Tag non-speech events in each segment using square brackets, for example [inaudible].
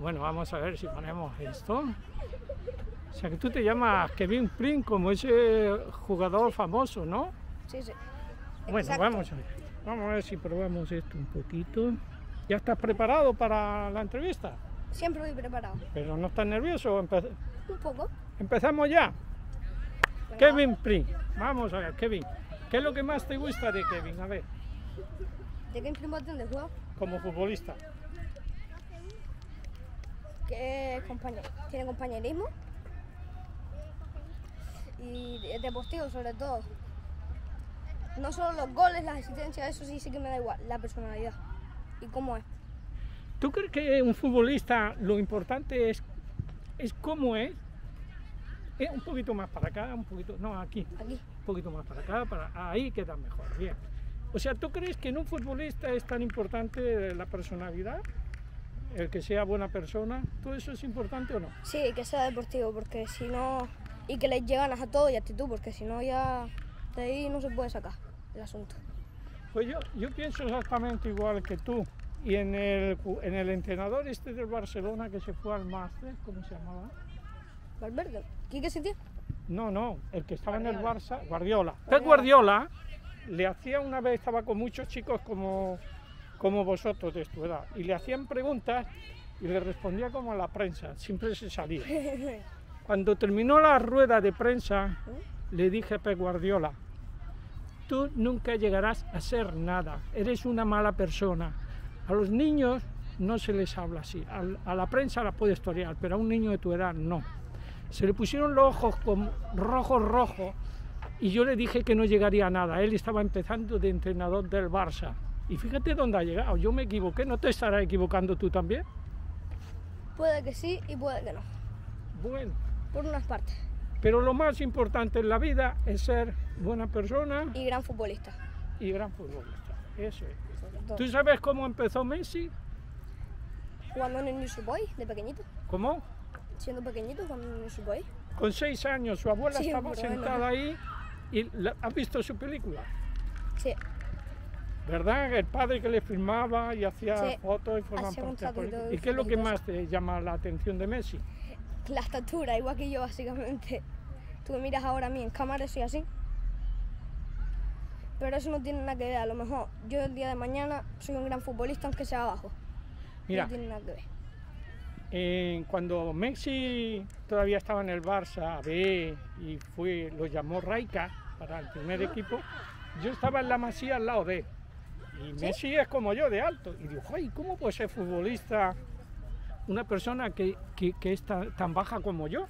Bueno, vamos a ver si ponemos esto. O sea, que tú te llamas Kevin Prince como ese jugador famoso, ¿no? Sí, sí. Bueno, Exacto. vamos a ver. Vamos a ver si probamos esto un poquito. ¿Ya estás preparado para la entrevista? Siempre voy preparado. ¿Pero no estás nervioso? Empe- Un poco. Empezamos ya. Kevin Prince. Vamos a ver, Kevin. ¿Qué es lo que más te gusta de Kevin? A ver. ¿De qué impresión de juego? como futbolista. Que tiene compañerismo. Y es deportivo sobre todo. No solo los goles, las asistencias, eso sí, sí que me da igual. La personalidad. Y cómo es. ¿Tú crees que un futbolista lo importante es, es cómo es? Es un poquito más para acá, un poquito, no, aquí, Aquí. un poquito más para acá, para ahí queda mejor, bien. O sea, ¿tú crees que en un futbolista es tan importante la personalidad? El que sea buena persona, ¿todo eso es importante o no? Sí, que sea deportivo, porque si no. Y que le llegan a todo y actitud, porque si no ya. De ahí no se puede sacar el asunto. Pues yo, yo pienso exactamente igual que tú. Y en el, en el entrenador este del Barcelona que se fue al máster, ¿cómo se llamaba? Valverde. ¿Quién que sentía? No, no, el que estaba en el Barça, Guardiola. Pep Guardiola le hacía una vez, estaba con muchos chicos como, como vosotros de tu edad, y le hacían preguntas y le respondía como a la prensa, siempre se salía. [laughs] Cuando terminó la rueda de prensa, le dije a Pep Guardiola, tú nunca llegarás a ser nada, eres una mala persona. A los niños no se les habla así, a la prensa la puedes torear, pero a un niño de tu edad no. Se le pusieron los ojos como rojos, rojos, y yo le dije que no llegaría a nada. Él estaba empezando de entrenador del Barça. Y fíjate dónde ha llegado. Yo me equivoqué, ¿no te estarás equivocando tú también? Puede que sí y puede que no. Bueno, Por unas partes. pero lo más importante en la vida es ser buena persona Y gran futbolista. y gran futbolista. Eso es. ¿Tú sabes cómo empezó Messi? Jugando en el New Boy de pequeñito. ¿Cómo? Siendo pequeñito, jugando en el New Boy. Con seis años, su abuela Sí, estaba sentada ahí y la- ¿has visto su película? Sí. ¿Verdad? El padre que le filmaba y hacía Sí, fotos y formaban parte y ¿Y qué es lo que más te llama la atención de Messi? La estatura, igual que yo, básicamente. Tú me miras ahora a mí en cámara, soy así. Pero eso no tiene nada que ver. A lo mejor yo el día de mañana soy un gran futbolista, aunque sea abajo. Mira, No tiene nada que ver. eh, cuando Messi todavía estaba en el Barça B y fue, lo llamó Raika para el primer equipo, yo estaba en la masía al lado de él. Y Messi es como yo, de alto. Y digo, ay, ¿cómo puede ser futbolista una persona que, que- que es tan, tan baja como yo?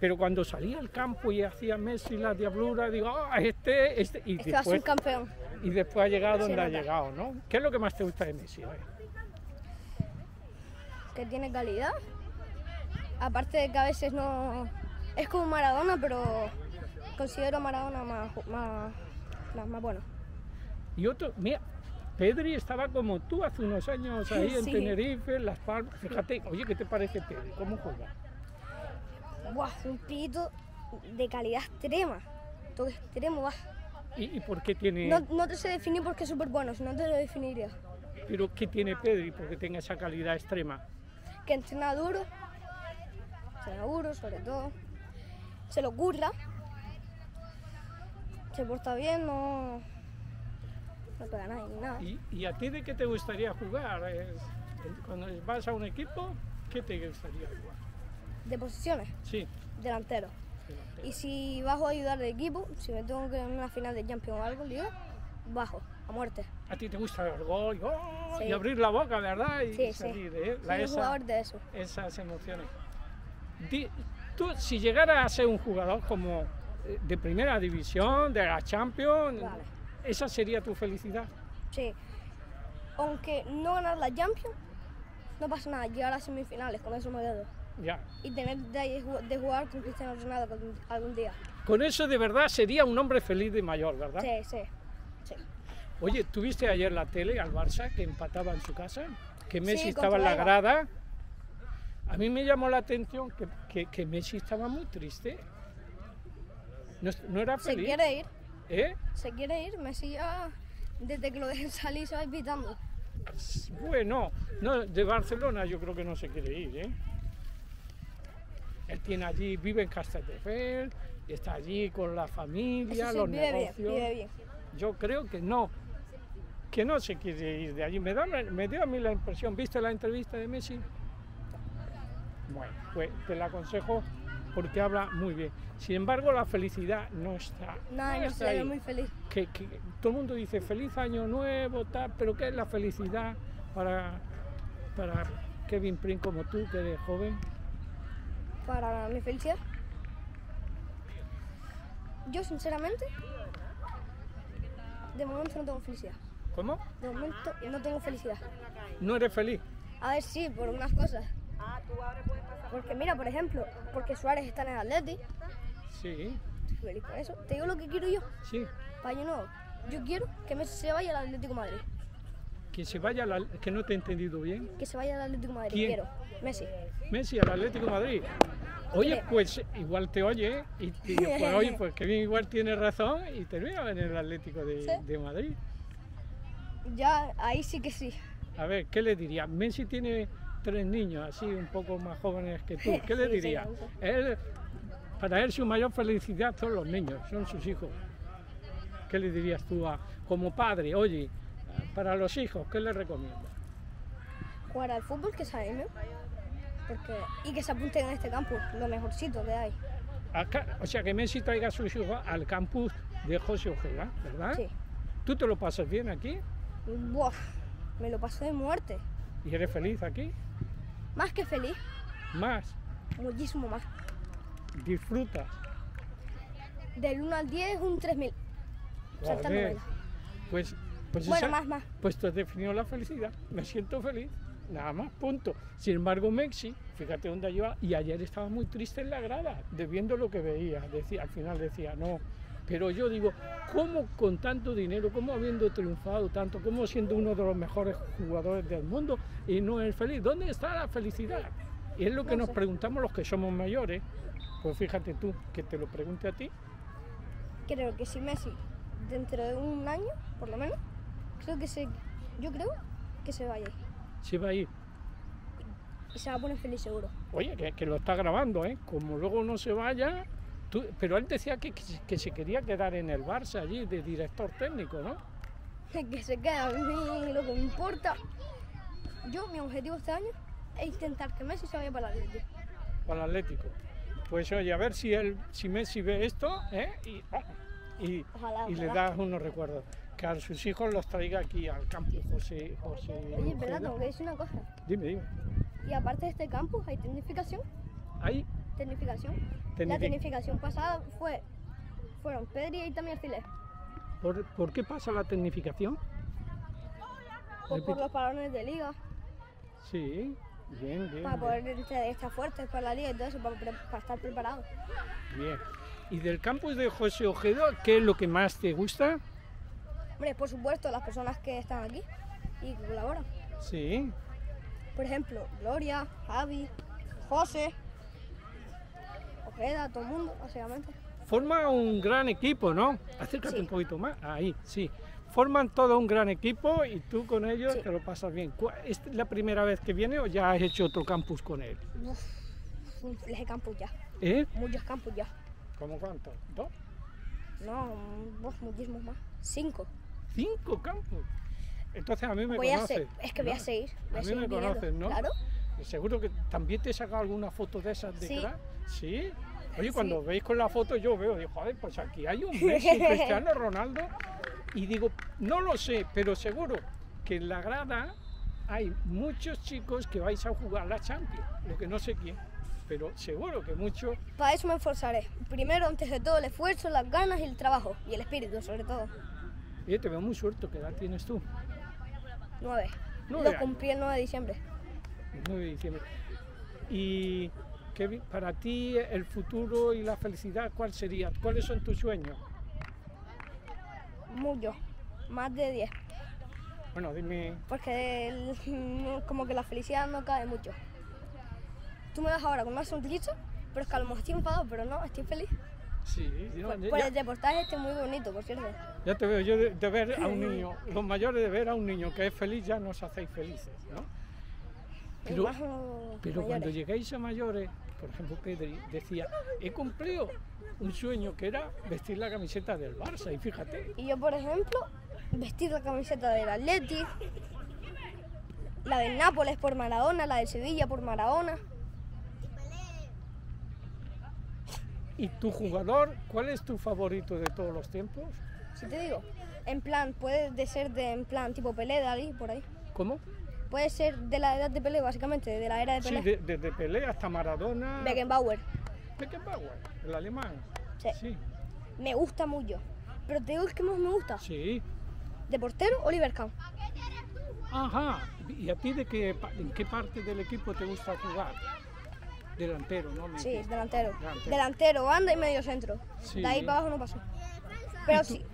Pero cuando salía al campo y hacía Messi la diablura, digo, ah, este, este. Y Es que va a ser un después, campeón. y después ha llegado donde ha llegado, ¿no? ¿Qué es lo que más te gusta de Messi? Que tiene calidad. Aparte de que a veces no. Es como Maradona, pero considero Maradona más, más, más, más bueno. Y otro, mira, Pedri estaba como tú hace unos años ahí en. Tenerife, en Las Palmas. Fíjate, oye, ¿qué te parece Pedri? ¿Cómo juega? Buah, un pito de calidad extrema. Todo extremo, va. ¿Y, y por qué tiene, No, no te sé definir porque es súper bueno, si no te lo definiría. pero qué tiene Pedri porque tenga esa calidad extrema? Que entrena duro, entrena duro sobre todo, se lo curra, se porta bien, no, no pega a nadie ni nada. ¿Y, y a ti de qué te gustaría jugar? Eh, Cuando vas a un equipo, ¿qué te gustaría jugar? De posiciones, Sí, delantero. delantero. Y si bajo a ayudar al equipo, si me tengo que ir en una final de Champions o algo, liga, bajo, a muerte. A ti te gusta el gol y, ¡oh! Sí. y abrir la boca, ¿verdad? Y Sí, sí. salir, ¿eh? La- un esa- jugador de eso. esas emociones. Di- tú, si llegaras a ser un jugador como eh, de primera división, de la Champions, Vale. Esa sería tu felicidad. Sí. Aunque no ganar la Champions, no pasa nada, llegar a semifinales, con eso me quedo. Ya. Y tener de, de jugar con Cristiano Ronaldo algún, día. Con eso de verdad sería un hombre feliz de mayor, ¿verdad? Sí, sí, sí. Oye, ¿tuviste ayer la tele al Barça que empataba en su casa? Que Messi Sí, estaba en la grada. A mí me llamó la atención que, que- que Messi estaba muy triste. No, era Se feliz. quiere ir, ¿Eh? se quiere ir, Messi ya, desde que lo dejen salir se va pitando. Bueno, no, de Barcelona yo creo que no se quiere ir, ¿eh? Él tiene allí, vive en Castelldefels, está allí con la familia, sí, los vive bien, negocios. vive bien. Yo creo que no, que no se quiere ir de allí. Me, da, me dio a mí la impresión, ¿viste la entrevista de Messi? Bueno, pues te la aconsejo porque habla muy bien. Sin embargo, la felicidad no está. No no está ahí. muy feliz. Que, que todo el mundo dice feliz año nuevo, tal, pero ¿qué es la felicidad para, para Kevin Prin como tú, que eres joven? Para mi felicidad. Yo, sinceramente, de momento no tengo felicidad. ¿Cómo? De momento no tengo felicidad. ¿No eres feliz? A ver, sí, por unas cosas. Porque mira, por ejemplo, porque Suárez está en el Atleti, Sí, estoy feliz por eso. Te digo lo que quiero yo, sí. para año nuevo. Yo quiero que Messi se vaya al Atlético de Madrid. Que se vaya, al- que no te he entendido bien. Que se vaya al Atlético de Madrid, ¿Quién? quiero. Messi. Messi al Atlético de Madrid. Oye, pues igual te oye y te digo, pues oye, [laughs] pues que bien igual tiene razón y termina en el Atlético de, Sí. de Madrid. Ya, ahí sí que sí. A ver, ¿qué le diría? Messi tiene tres niños así un poco más jóvenes que tú. ¿Qué le Sí, sí, diría? lo sé. Él, para él su mayor felicidad son los niños, son sus hijos. ¿Qué le dirías tú a, como padre? Oye, para los hijos, ¿qué le recomiendas? Jugar al fútbol, que anime. Porque, y que se apunten en este campo, lo mejorcito que hay. Acá- o sea, que Messi traiga a sus hijos al campus de José Ojeda, ¿verdad? Sí. ¿Tú te lo pasas bien aquí? Buah, me lo paso de muerte. ¿Y eres feliz aquí? Más que feliz, Más, muchísimo más. disfrutas. Del 1 al 10, un 3000. Saltando. Pues, pues, Bueno, esa- más, más. pues tú has definido la felicidad. Me siento feliz, nada más, punto. Sin embargo, Messi, fíjate dónde lleva, y ayer estaba muy triste en la grada, de viendo lo que veía. Decía, al final decía, no. Pero yo digo, ¿cómo con tanto dinero, cómo habiendo triunfado tanto, cómo siendo uno de los mejores jugadores del mundo y no es feliz? ¿Dónde está la felicidad? Y es lo que No nos preguntamos los que somos mayores. Pues fíjate tú, que te lo pregunte a ti. Creo que si Messi, dentro de un año, por lo menos, creo que se. Yo creo que se vaya. Si va a ir. Y se va a poner feliz seguro. Oye, que, que lo está grabando, ¿eh? Como luego no se vaya. Tú- pero él decía que, que se- que se quería quedar en el Barça allí de director técnico, ¿no? [laughs] Que se queda a mí lo que me importa. Yo, mi objetivo este año es intentar que Messi se vaya para la Atlético. Para el Atlético. Pues oye, a ver si él, si Messi ve esto, ¿eh? Y, y, Ojalá, y le das unos recuerdos. Que a sus hijos los traiga aquí al campo José. José Oye, es verdad, Ojeda. tengo que decir una cosa. Dime, dime. Y aparte de este campus hay tecnificación. Ahí, Tecnificación. La Tecnifi- tecnificación pasada fue. Fueron Pedri y también Alfiler. ¿por, por qué pasa la tecnificación? O por los balones de liga. Sí, bien, bien. Para poder estar fuertes para la liga y todo eso, para, estar preparados. Bien. ¿Y del campus de José Ojeda, qué es lo que más te gusta? Hombre, por supuesto, las personas que están aquí y que colaboran. Sí. Por ejemplo, Gloria, Javi, José, Ojeda, todo el mundo, básicamente. Forma un gran equipo, ¿no? Acércate Sí. un poquito más. Ahí, sí. Forman todo un gran equipo y tú con ellos Sí. te lo pasas bien. ¿Cu- ¿Es la primera vez que viene o ya has hecho otro campus con él? Uf, un campus ya, ¿Eh? muchos campus ya. ¿Cómo cuántos? ¿Dos? No, uf, muchísimos más. Cinco. ¿Cinco campus? Entonces a mí me Voy a conoces. se- es que voy a seguir. Voy A a, mí seguir me conoces, ¿no? Claro. Seguro que también te he sacado alguna foto de esas de Sí. crack. Sí. Oye, Sí. cuando veis con la foto yo veo, digo, joder, pues aquí hay un [laughs] Messi, Cristiano Ronaldo. Y digo, no lo sé, pero seguro que en la grada hay muchos chicos que vais a jugar la Champions. Lo que no sé quién, pero seguro que muchos. Para eso me esforzaré. Primero, antes de todo, el esfuerzo, las ganas y el trabajo. Y el espíritu, sobre todo. Oye, te veo muy suelto, ¿qué edad tienes tú? Nueve. Lo cumplí el 9 de diciembre. 9 de diciembre. Y Kevin, para ti el futuro y la felicidad, ¿cuál sería? ¿Cuáles son tus sueños? Mucho. Más de 10. Bueno, dime. Porque el- como que la felicidad no cabe mucho. Tú me das ahora con una sonrisa, pero es que a lo mejor estoy enfadado, pero no, estoy feliz. Sí, yo- Pues, pues el reportaje este es muy bonito, por cierto. Ya te veo yo de, de ver a un [laughs] niño, los mayores de ver a un niño que es feliz ya nos hacéis felices, ¿no? Pero, pero cuando llegáis a mayores, por ejemplo Pedri decía, he cumplido un sueño que era vestir la camiseta del Barça y fíjate, Y yo, por ejemplo, vestir la camiseta del Atleti, la del Nápoles por Maradona, la del Sevilla por Maradona. ¿y tu jugador, cuál es tu favorito de todos los tiempos? Si te digo, en plan, puede de ser de en plan tipo Pelé, Dalí, por ahí. ¿Cómo? Puede ser de la edad de Pelé, básicamente, de la era de Sí, Pelé. de- desde Pelé hasta Maradona. Beckenbauer. Beckenbauer, el alemán. Sí. Sí, Me gusta mucho. Pero te digo el que más me gusta. sí. De portero, Oliver Kahn. Ajá. ¿Y a ti de qué, en qué parte del equipo te gusta jugar? Delantero, ¿no? Me Sí, delantero. Delantero. Delantero, banda y medio centro. Sí. De ahí para abajo no paso. Pero ¿Y tú- sí.